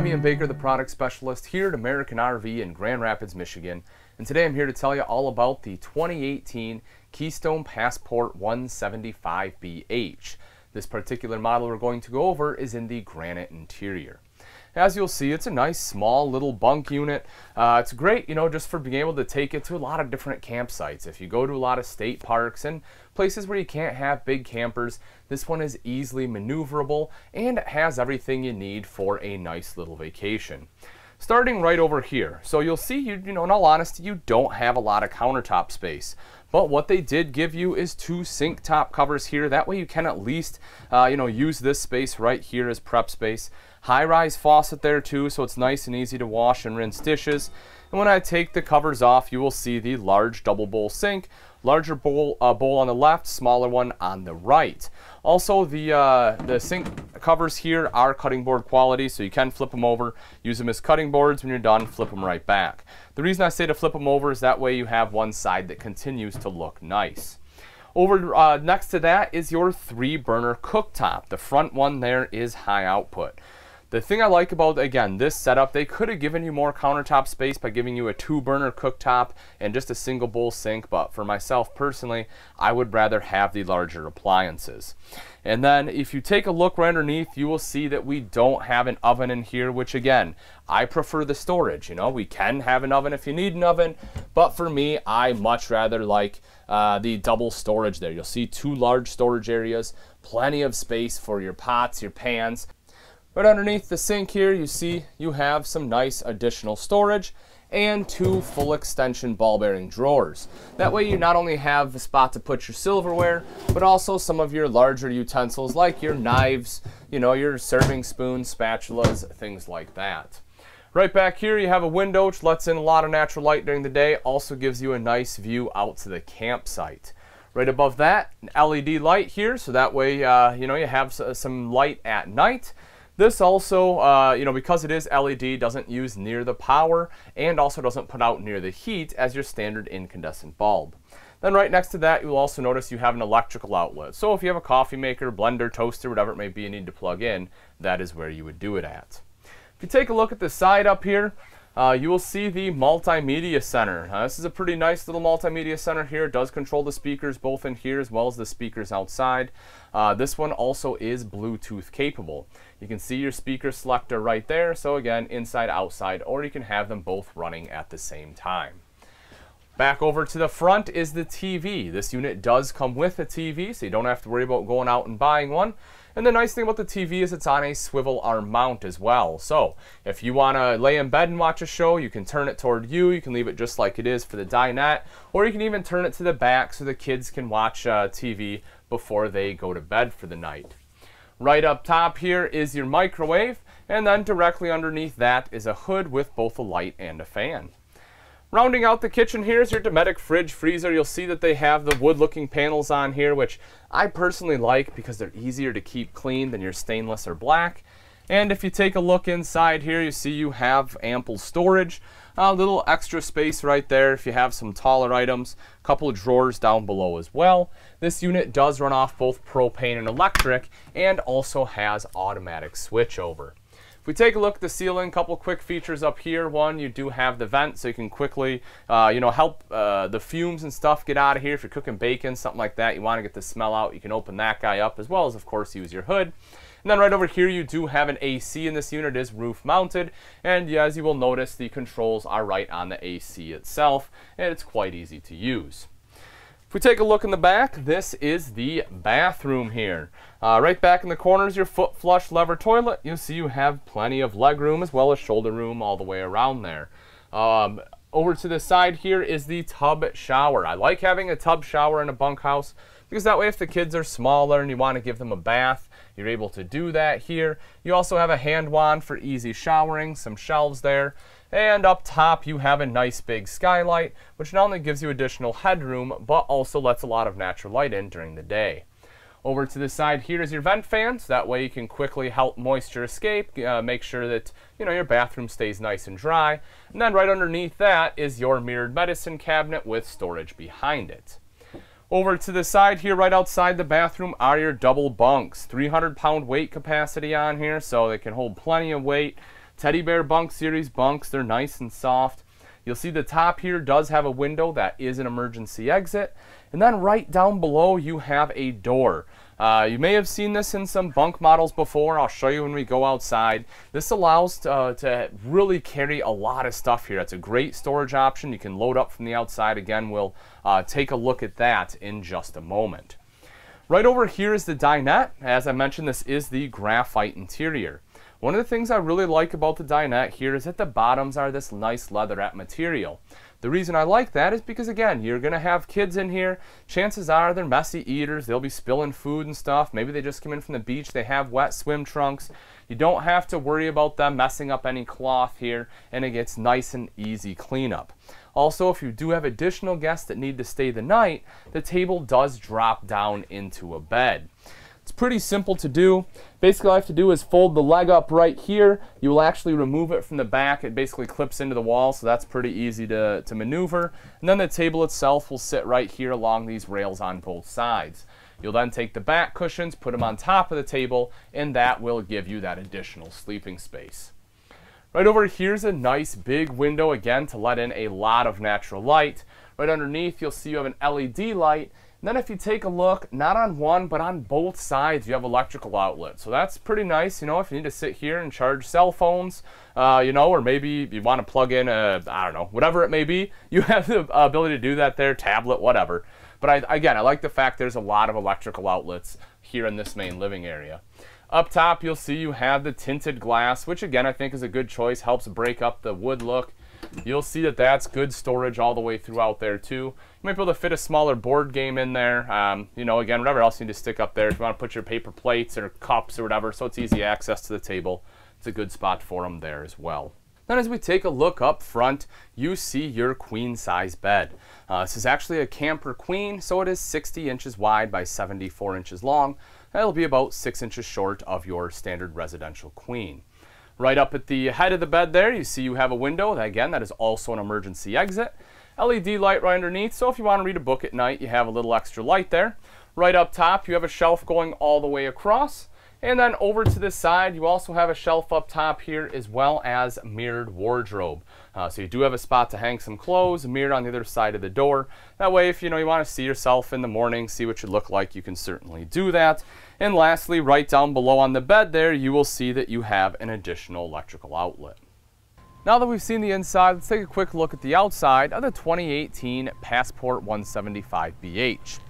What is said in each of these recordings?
I'm Ian mm-hmm. Baker, the product specialist here at American RV in Grand Rapids, Michigan. And today I'm here to tell you all about the 2018 Keystone Passport 175BH. This particular model we're going to go over is in the granite interior. As you'll see, it's a nice small little bunk unit. Uh, it's great, you know, just for being able to take it to a lot of different campsites. If you go to a lot of state parks and places where you can't have big campers, this one is easily maneuverable and it has everything you need for a nice little vacation starting right over here. So you'll see, you, you know, in all honesty, you don't have a lot of countertop space. But what they did give you is two sink top covers here. That way you can at least, uh, you know, use this space right here as prep space. High-rise faucet there too, so it's nice and easy to wash and rinse dishes. And when I take the covers off, you will see the large double bowl sink, larger bowl, uh, bowl on the left, smaller one on the right. Also, the, uh, the sink covers here are cutting board quality, so you can flip them over, use them as cutting boards. When you're done, flip them right back. The reason I say to flip them over is that way you have one side that continues to look nice. Over uh, next to that is your three burner cooktop. The front one there is high output. The thing I like about, again, this setup, they could have given you more countertop space by giving you a two burner cooktop and just a single bowl sink, but for myself personally, I would rather have the larger appliances. And then if you take a look right underneath, you will see that we don't have an oven in here, which again, I prefer the storage. You know, we can have an oven if you need an oven, but for me, I much rather like uh, the double storage there. You'll see two large storage areas, plenty of space for your pots, your pans, Right underneath the sink here, you see you have some nice additional storage and two full extension ball bearing drawers. That way you not only have a spot to put your silverware, but also some of your larger utensils like your knives, you know, your serving spoons, spatulas, things like that. Right back here you have a window which lets in a lot of natural light during the day, also gives you a nice view out to the campsite. Right above that, an LED light here, so that way, uh, you know, you have some light at night. This also, uh, you know, because it is LED, doesn't use near the power and also doesn't put out near the heat as your standard incandescent bulb. Then right next to that, you'll also notice you have an electrical outlet. So if you have a coffee maker, blender, toaster, whatever it may be you need to plug in, that is where you would do it at. If you take a look at the side up here, uh, you will see the multimedia center. Uh, this is a pretty nice little multimedia center here. It does control the speakers both in here as well as the speakers outside. Uh, this one also is Bluetooth capable. You can see your speaker selector right there. So again, inside, outside, or you can have them both running at the same time. Back over to the front is the TV. This unit does come with a TV, so you don't have to worry about going out and buying one. And the nice thing about the TV is it's on a swivel arm mount as well. So if you want to lay in bed and watch a show, you can turn it toward you. You can leave it just like it is for the dinette, or you can even turn it to the back so the kids can watch uh, TV before they go to bed for the night. Right up top here is your microwave, and then directly underneath that is a hood with both a light and a fan. Rounding out the kitchen here is your Dometic fridge freezer. You'll see that they have the wood looking panels on here, which I personally like because they're easier to keep clean than your stainless or black. And if you take a look inside here, you see you have ample storage. A little extra space right there if you have some taller items. A couple of drawers down below as well. This unit does run off both propane and electric and also has automatic switchover. If we take a look at the ceiling, couple quick features up here. One, you do have the vent, so you can quickly, uh, you know, help uh, the fumes and stuff get out of here. If you're cooking bacon, something like that, you want to get the smell out, you can open that guy up, as well as, of course, use your hood. And then right over here, you do have an AC in this unit. It is roof mounted. And as you will notice, the controls are right on the AC itself, and it's quite easy to use. If we take a look in the back, this is the bathroom here. Uh, right back in the corner is your foot flush lever toilet. You'll see you have plenty of leg room as well as shoulder room all the way around there. Um, over to the side here is the tub shower. I like having a tub shower in a bunkhouse because that way if the kids are smaller and you want to give them a bath, you're able to do that here. You also have a hand wand for easy showering, some shelves there. And up top, you have a nice big skylight, which not only gives you additional headroom, but also lets a lot of natural light in during the day. Over to the side here is your vent fans. That way you can quickly help moisture escape, uh, make sure that you know your bathroom stays nice and dry. And then right underneath that is your mirrored medicine cabinet with storage behind it. Over to the side here, right outside the bathroom, are your double bunks. 300 pound weight capacity on here, so they can hold plenty of weight. Teddy Bear Bunk Series bunks, they're nice and soft. You'll see the top here does have a window that is an emergency exit. And then right down below, you have a door. Uh, you may have seen this in some bunk models before. I'll show you when we go outside. This allows uh, to really carry a lot of stuff here. It's a great storage option. You can load up from the outside. Again, we'll uh, take a look at that in just a moment. Right over here is the dinette. As I mentioned, this is the graphite interior. One of the things I really like about the dinette here is that the bottoms are this nice leatherette material. The reason I like that is because, again, you're going to have kids in here. Chances are they're messy eaters. They'll be spilling food and stuff. Maybe they just come in from the beach. They have wet swim trunks. You don't have to worry about them messing up any cloth here, and it gets nice and easy cleanup. Also, if you do have additional guests that need to stay the night, the table does drop down into a bed. It's pretty simple to do. Basically all I have to do is fold the leg up right here. You will actually remove it from the back. It basically clips into the wall, so that's pretty easy to, to maneuver. And then the table itself will sit right here along these rails on both sides. You'll then take the back cushions, put them on top of the table, and that will give you that additional sleeping space. Right over here's a nice big window again to let in a lot of natural light. Right underneath you'll see you have an LED light then if you take a look, not on one, but on both sides, you have electrical outlets. So that's pretty nice, you know, if you need to sit here and charge cell phones, uh, you know, or maybe you want to plug in a, I don't know, whatever it may be, you have the ability to do that there, tablet, whatever. But I, again, I like the fact there's a lot of electrical outlets here in this main living area. Up top, you'll see you have the tinted glass, which again, I think is a good choice, helps break up the wood look. You'll see that that's good storage all the way throughout there too. You might be able to fit a smaller board game in there. Um, you know, again, whatever else you need to stick up there. If you want to put your paper plates or cups or whatever, so it's easy access to the table. It's a good spot for them there as well. Then as we take a look up front, you see your queen size bed. Uh, this is actually a camper queen, so it is 60 inches wide by 74 inches long. That'll be about 6 inches short of your standard residential queen. Right up at the head of the bed there, you see you have a window. Again, that is also an emergency exit. LED light right underneath, so if you want to read a book at night, you have a little extra light there. Right up top, you have a shelf going all the way across. And then over to this side, you also have a shelf up top here as well as mirrored wardrobe. Uh, so you do have a spot to hang some clothes, mirrored on the other side of the door. That way, if you know you want to see yourself in the morning, see what you look like, you can certainly do that. And lastly, right down below on the bed there, you will see that you have an additional electrical outlet. Now that we've seen the inside, let's take a quick look at the outside of the 2018 Passport 175BH.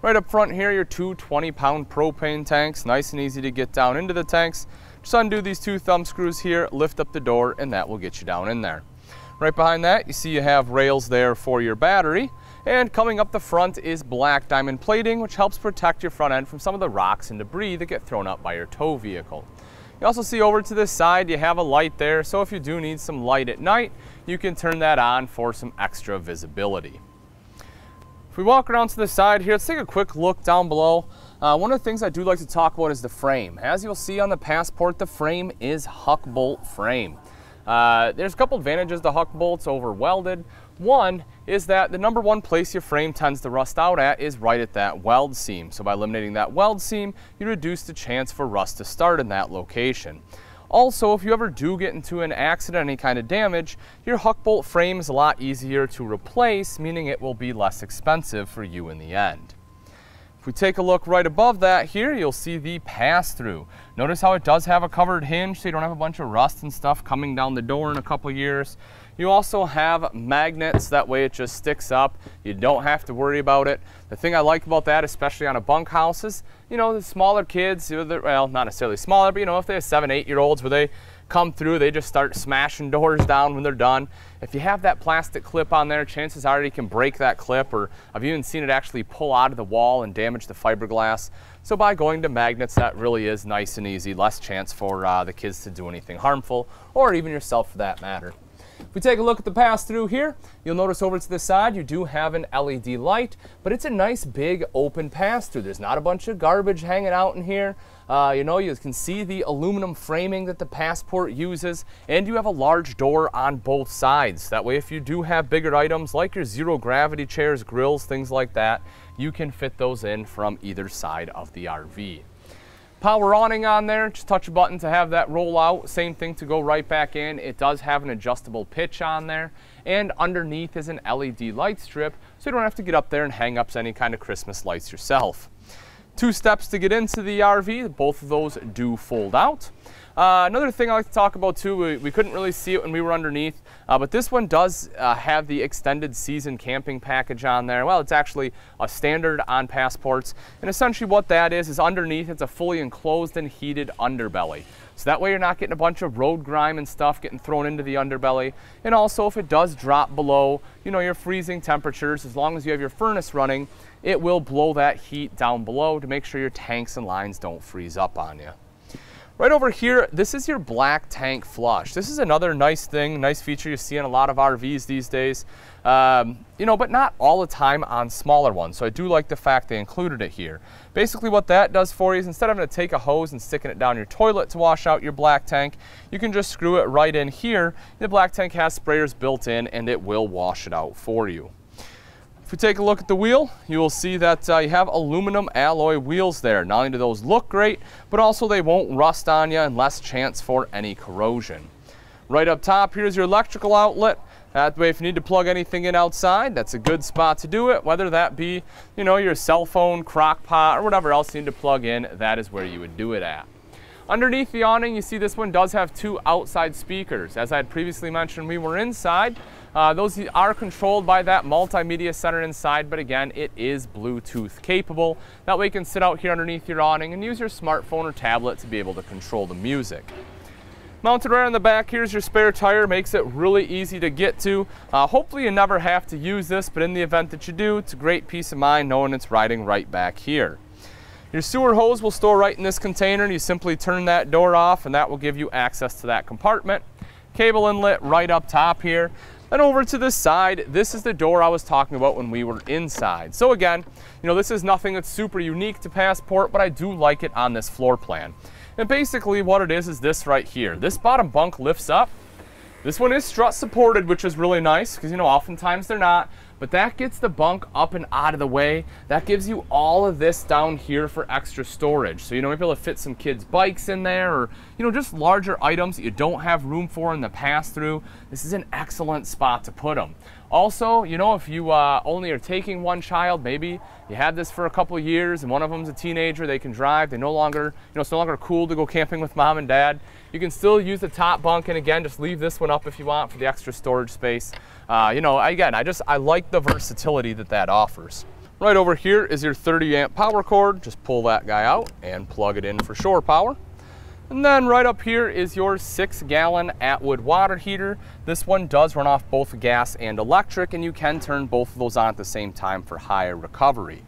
Right up front here, your two 20 pound propane tanks, nice and easy to get down into the tanks. Just undo these two thumb screws here, lift up the door, and that will get you down in there. Right behind that, you see you have rails there for your battery. And coming up the front is black diamond plating, which helps protect your front end from some of the rocks and debris that get thrown up by your tow vehicle. You also see over to this side, you have a light there, so if you do need some light at night, you can turn that on for some extra visibility. If we walk around to the side here, let's take a quick look down below. Uh, one of the things I do like to talk about is the frame. As you'll see on the Passport, the frame is Huck bolt frame. Uh, there's a couple advantages to Huck bolts over welded. One is that the number one place your frame tends to rust out at is right at that weld seam. So by eliminating that weld seam, you reduce the chance for rust to start in that location. Also, if you ever do get into an accident, any kind of damage, your Huck bolt frame is a lot easier to replace, meaning it will be less expensive for you in the end. If we take a look right above that here, you'll see the pass-through. Notice how it does have a covered hinge so you don't have a bunch of rust and stuff coming down the door in a couple years. You also have magnets, that way it just sticks up. You don't have to worry about it. The thing I like about that, especially on a bunkhouse, is, you know, the smaller kids, well, not necessarily smaller, but you know, if they have seven, eight year olds where they come through, they just start smashing doors down when they're done. If you have that plastic clip on there, chances are you can break that clip, or I've even seen it actually pull out of the wall and damage the fiberglass. So by going to magnets, that really is nice and easy, less chance for uh, the kids to do anything harmful, or even yourself for that matter. If we take a look at the pass-through here, you'll notice over to the side you do have an LED light, but it's a nice big open pass-through. There's not a bunch of garbage hanging out in here. Uh, you know, you can see the aluminum framing that the Passport uses, and you have a large door on both sides. That way, if you do have bigger items like your zero gravity chairs, grills, things like that, you can fit those in from either side of the RV. Power awning on there, just touch a button to have that roll out. Same thing to go right back in. It does have an adjustable pitch on there. And underneath is an LED light strip, so you don't have to get up there and hang up any kind of Christmas lights yourself. Two steps to get into the RV, both of those do fold out. Uh, another thing I like to talk about too, we, we, couldn't really see it when we were underneath, uh, but this one does uh, have the extended season camping package on there. Well, it's actually a standard on passports, and essentially what that is, is underneath it's a fully enclosed and heated underbelly. So that way you're not getting a bunch of road grime and stuff getting thrown into the underbelly. And also if it does drop below, you know, your freezing temperatures, as long as you have your furnace running, it will blow that heat down below to make sure your tanks and lines don't freeze up on you. Right over here, this is your black tank flush. This is another nice thing, nice feature you see in a lot of RVs these days. Um, you know, but not all the time on smaller ones. So I do like the fact they included it here. Basically what that does for you is instead of having to take a hose and sticking it down your toilet to wash out your black tank, you can just screw it right in here. The black tank has sprayers built in and it will wash it out for you. We take a look at the wheel, you will see that uh, you have aluminum alloy wheels there. Not only do those look great, but also they won't rust on you and less chance for any corrosion. Right up top, here's your electrical outlet. That way, if you need to plug anything in outside, that's a good spot to do it, whether that be, you know, your cell phone, crock pot, or whatever else you need to plug in, that is where you would do it at. Underneath the awning, you see this one does have two outside speakers. As I had previously mentioned, we were inside. Uh, those are controlled by that multimedia center inside, but again, it is Bluetooth capable. That way you can sit out here underneath your awning and use your smartphone or tablet to be able to control the music. Mounted right on the back, here's your spare tire, makes it really easy to get to. Uh, hopefully you never have to use this, but in the event that you do, it's a great peace of mind knowing it's riding right back here. Your sewer hose will store right in this container and you simply turn that door off and that will give you access to that compartment. Cable inlet right up top here. Then over to the side, this is the door I was talking about when we were inside. So again, you know, this is nothing that's super unique to Passport, but I do like it on this floor plan. And basically what it is is this right here. This bottom bunk lifts up. This one is strut supported, which is really nice because, you know, oftentimes they're not but that gets the bunk up and out of the way. That gives you all of this down here for extra storage. So, you know, maybe able to fit some kids' bikes in there or, you know, just larger items that you don't have room for in the pass-through. This is an excellent spot to put them. Also, you know, if you uh, only are taking one child, maybe you had this for a couple years and one of them's a teenager, they can drive, they no longer, you know, it's no longer cool to go camping with mom and dad. You can still use the top bunk and again, just leave this one up if you want for the extra storage space. Uh, you know, again, I just, I like the versatility that that offers. Right over here is your 30 amp power cord. Just pull that guy out and plug it in for shore power. And then right up here is your six gallon Atwood water heater. This one does run off both gas and electric and you can turn both of those on at the same time for higher recovery.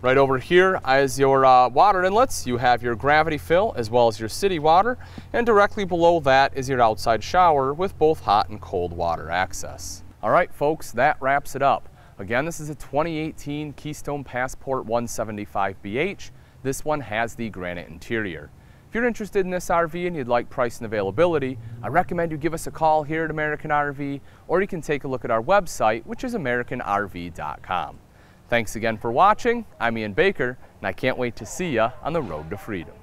Right over here is your uh, water inlets. You have your gravity fill as well as your city water. And directly below that is your outside shower with both hot and cold water access. All right, folks, that wraps it up. Again, this is a 2018 Keystone Passport 175BH. This one has the granite interior. If you're interested in this RV and you'd like price and availability, I recommend you give us a call here at American RV, or you can take a look at our website, which is americanrv.com. Thanks again for watching. I'm Ian Baker, and I can't wait to see you on the road to freedom.